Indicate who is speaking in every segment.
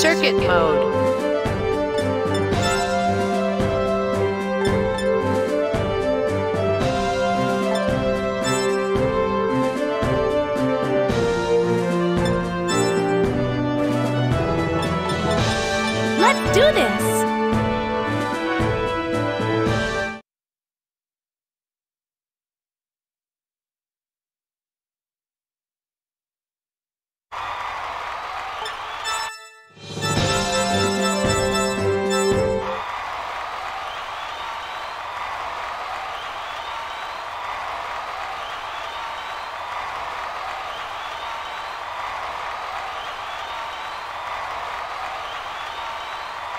Speaker 1: Circuit mode.
Speaker 2: Let's do this!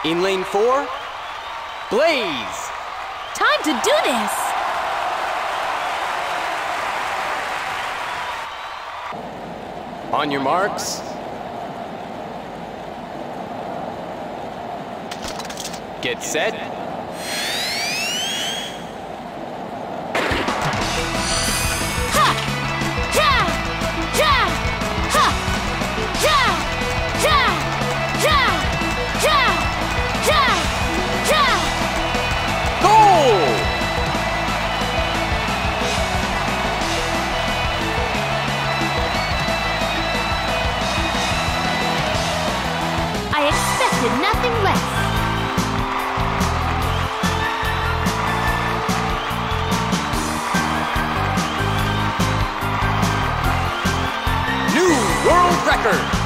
Speaker 3: In lane four, Blaze.
Speaker 2: Time to do this!
Speaker 3: On your marks. Get set. World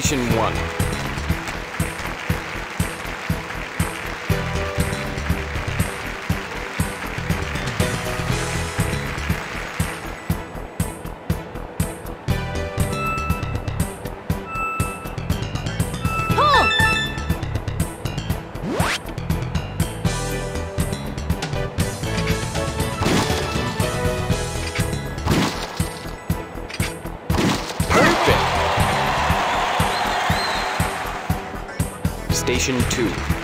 Speaker 3: Station 1. Station 2.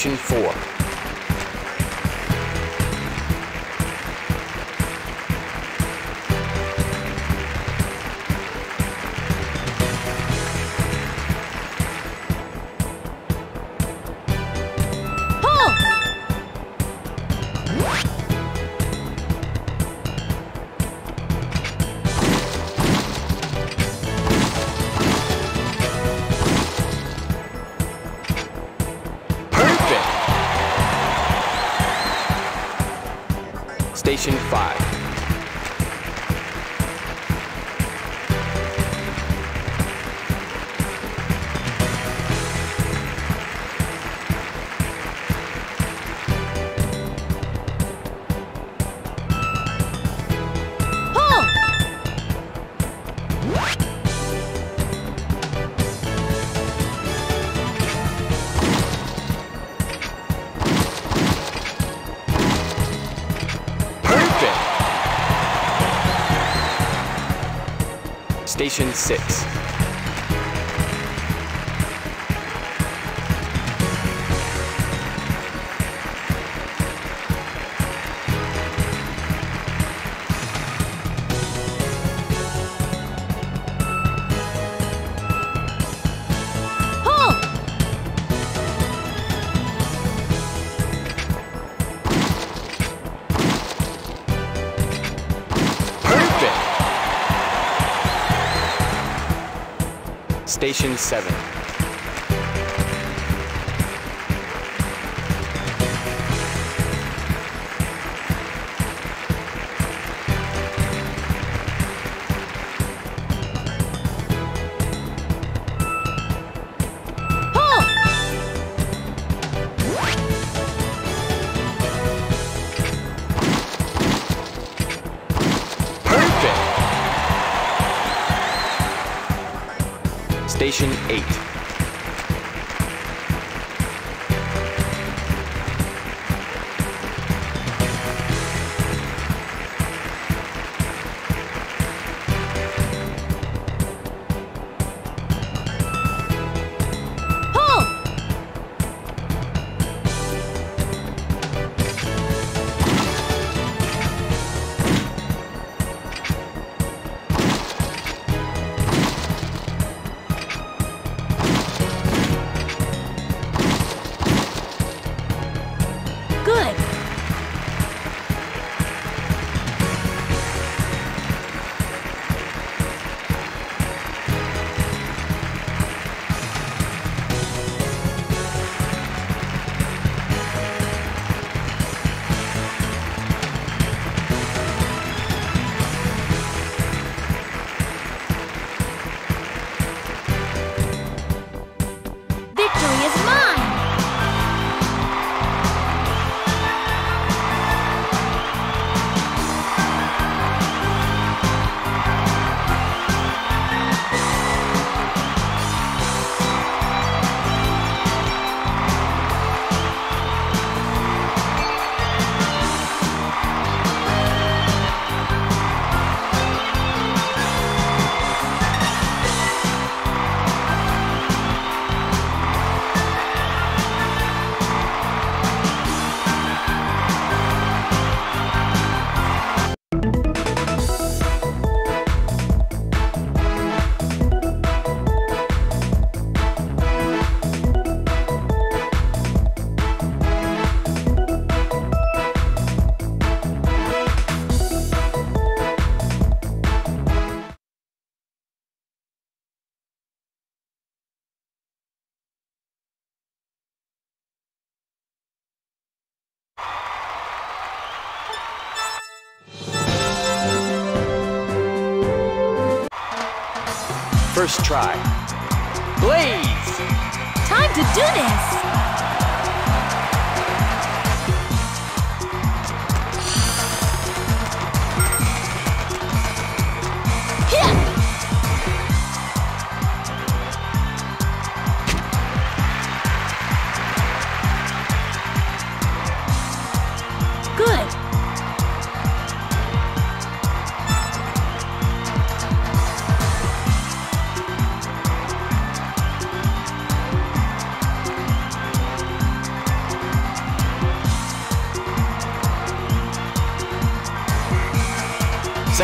Speaker 3: Station
Speaker 2: 4.
Speaker 3: Station 6. Station 7. Station 8. First try. Blaze!
Speaker 2: Time to do this! Hit!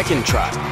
Speaker 3: Second try.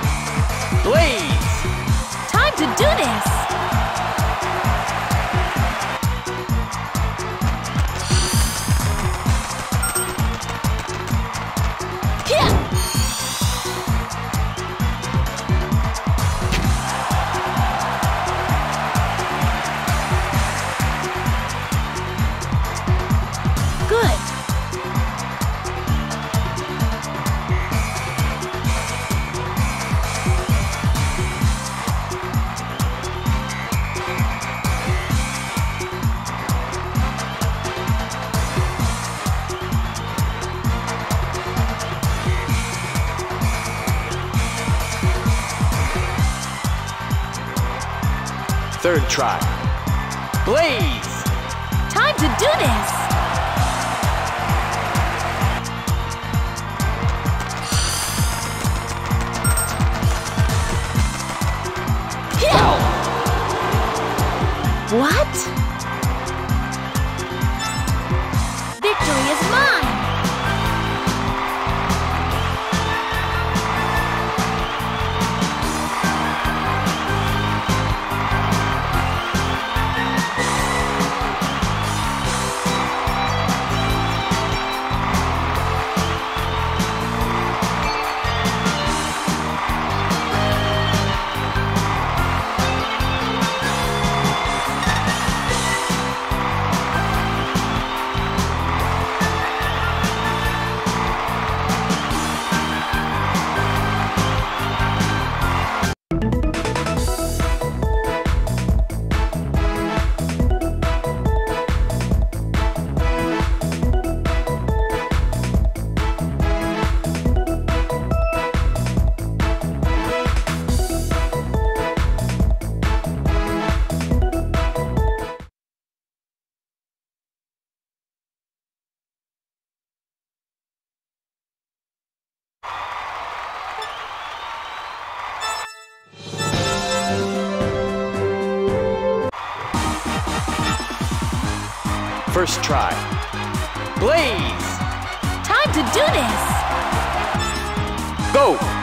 Speaker 3: Try. Blaze!
Speaker 2: Time to do this! What?
Speaker 3: First try. Blaze!
Speaker 2: Time to do this!
Speaker 3: Go!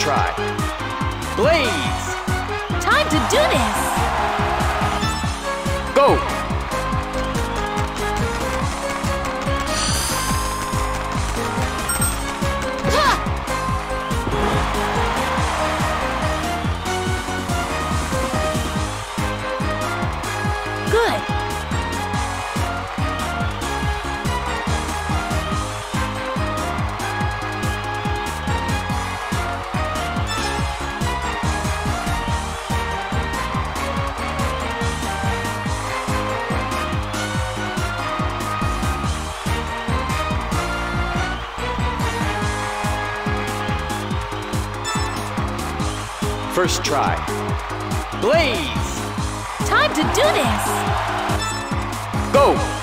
Speaker 3: Try. Blaze!
Speaker 2: Time to do this!
Speaker 3: First try. Blaze!
Speaker 2: Time to do this!
Speaker 3: Go!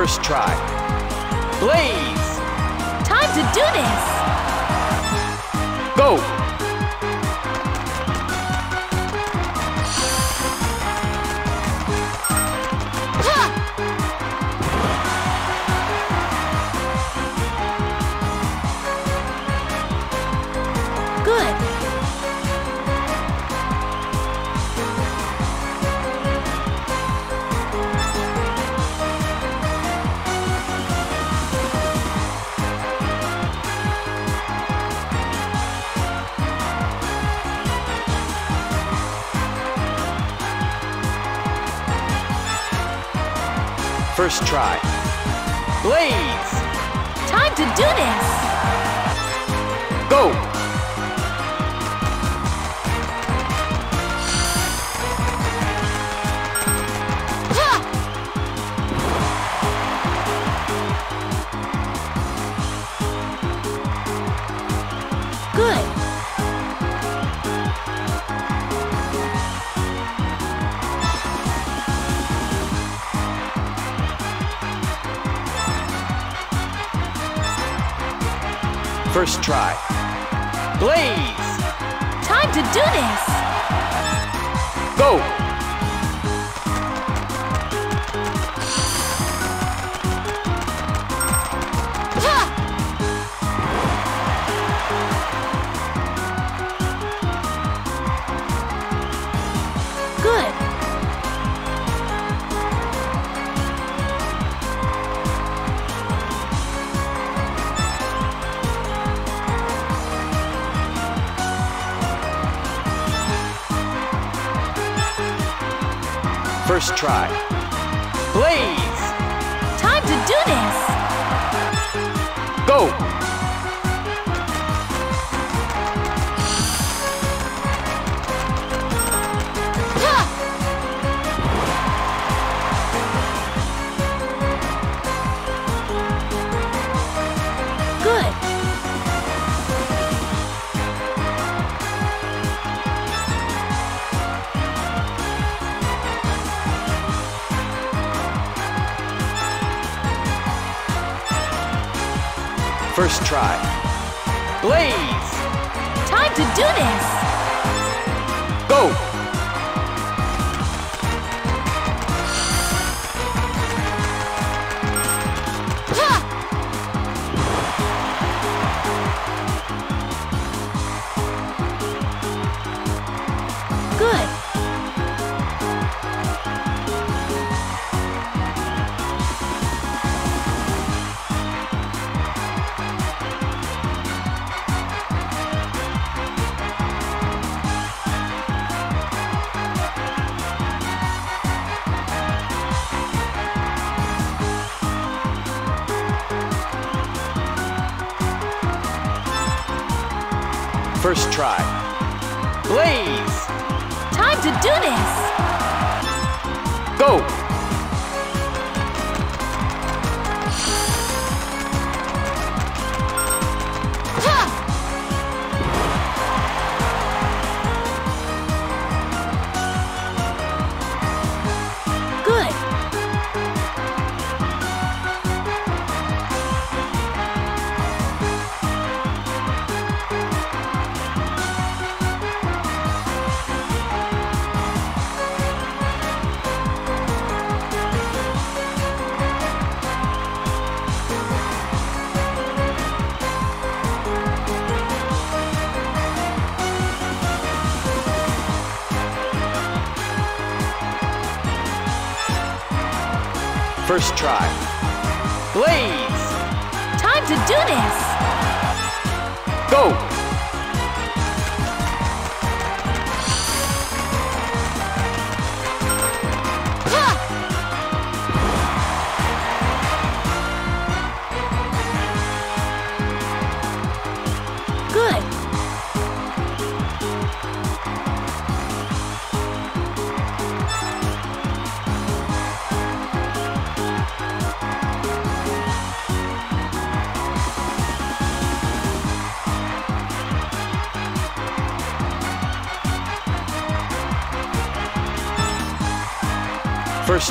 Speaker 3: First try. Blaze!
Speaker 2: Time to do this!
Speaker 3: Go! First try. Blaze!
Speaker 2: Time to do this!
Speaker 3: Go! First try. Blaze!
Speaker 2: Time to do this!
Speaker 3: Go! Try. Blaze!
Speaker 2: Time to do this!
Speaker 3: Go! Try.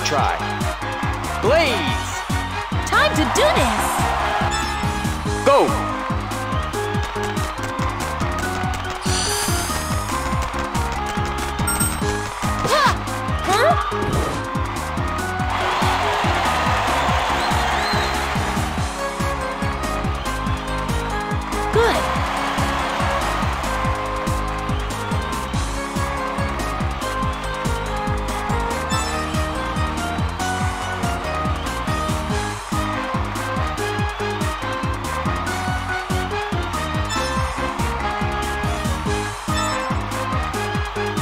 Speaker 3: Try. Blaze!
Speaker 2: Time to do this!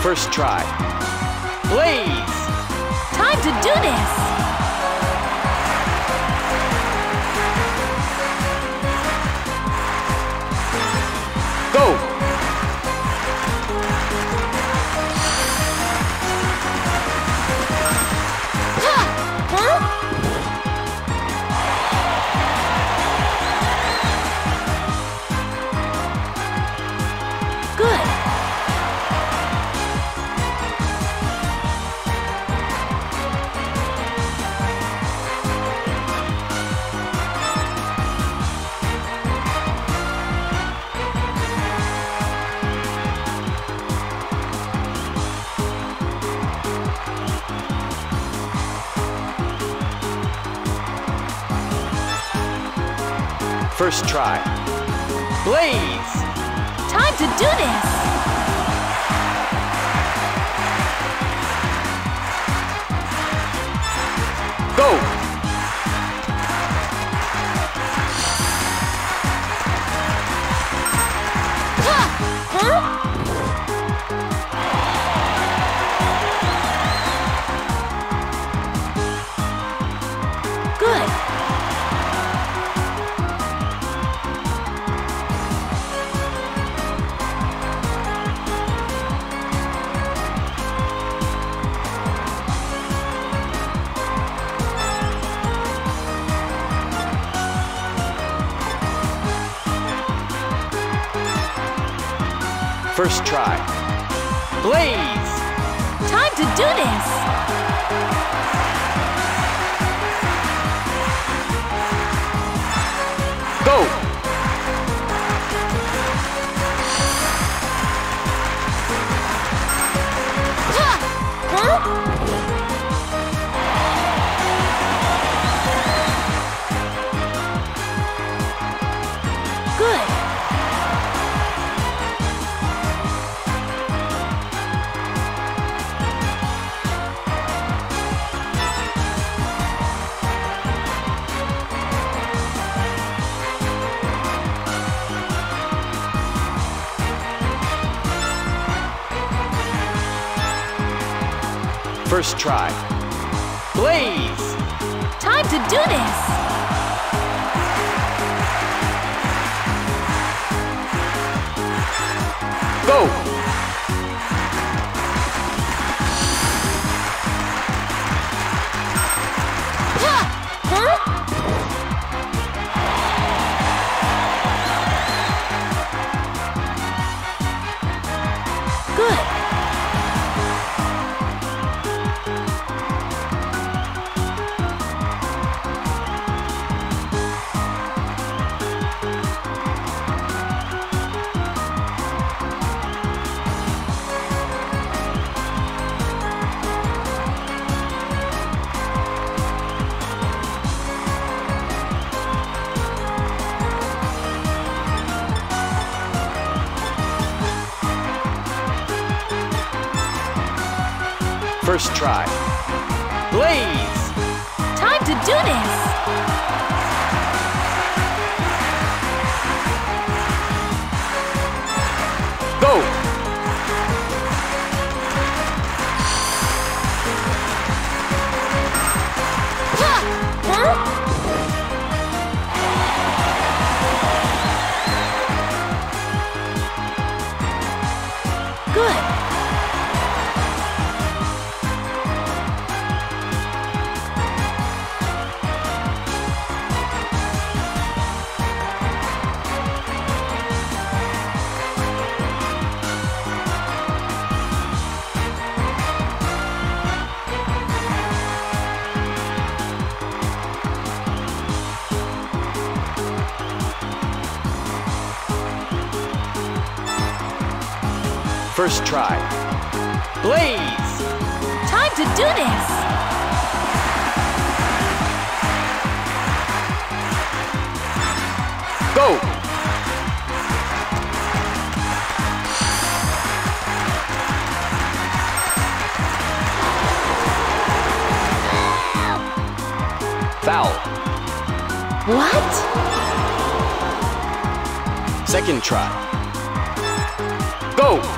Speaker 3: First try. Blaze!
Speaker 2: Time to do this!
Speaker 3: First try. Blaze!
Speaker 2: Time to do this!
Speaker 3: First try. Blaze!
Speaker 2: Time to do this!
Speaker 3: Go!
Speaker 2: Huh?
Speaker 3: First try. Blaze!
Speaker 2: Time to do this!
Speaker 3: Go! First try. Blaze!
Speaker 2: Time to do this!
Speaker 3: Go!
Speaker 2: Ha! Huh?
Speaker 3: First try. Blaze!
Speaker 2: Time to do this!
Speaker 3: Go! Foul.
Speaker 2: What?
Speaker 3: Second try. Go!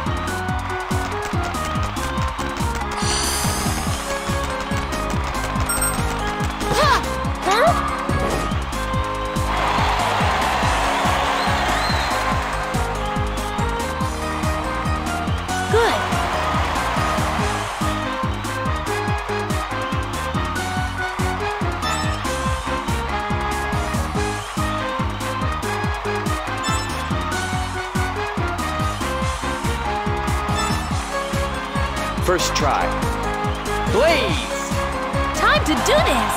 Speaker 3: First try. Blaze!
Speaker 2: Time to do this!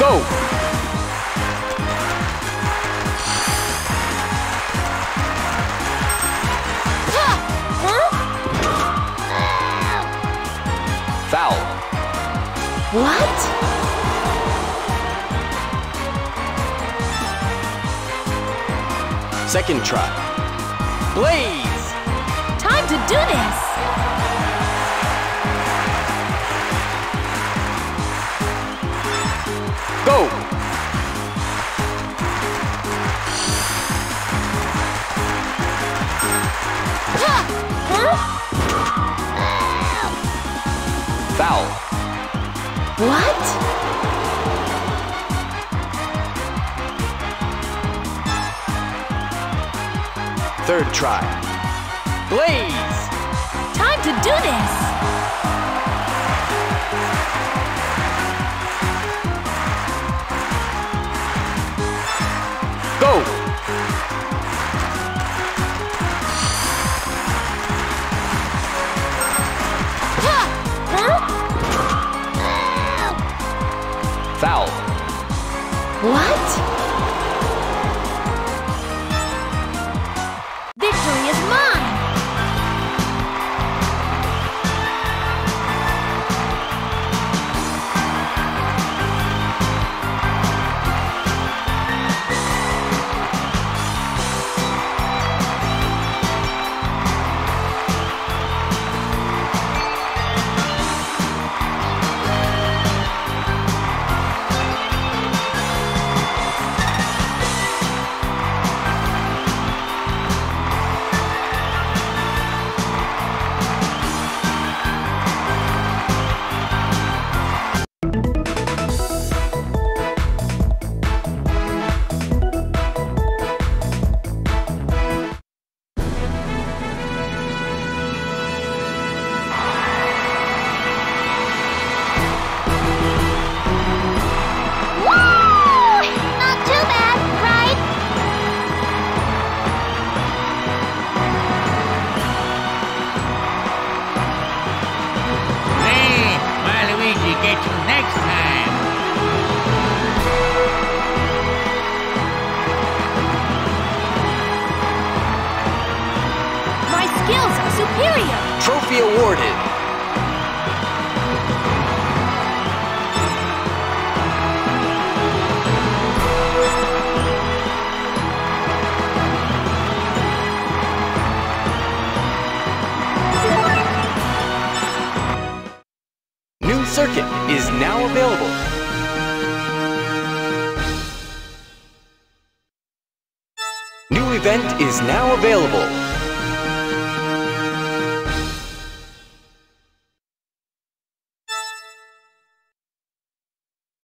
Speaker 3: Go!
Speaker 2: Huh?
Speaker 3: Foul.
Speaker 2: What?
Speaker 3: Second try. Blaze!
Speaker 2: Time to do this!
Speaker 3: Try. Blaze!
Speaker 2: Time to do this!
Speaker 3: Awarded. New circuit is now available. New event is now available.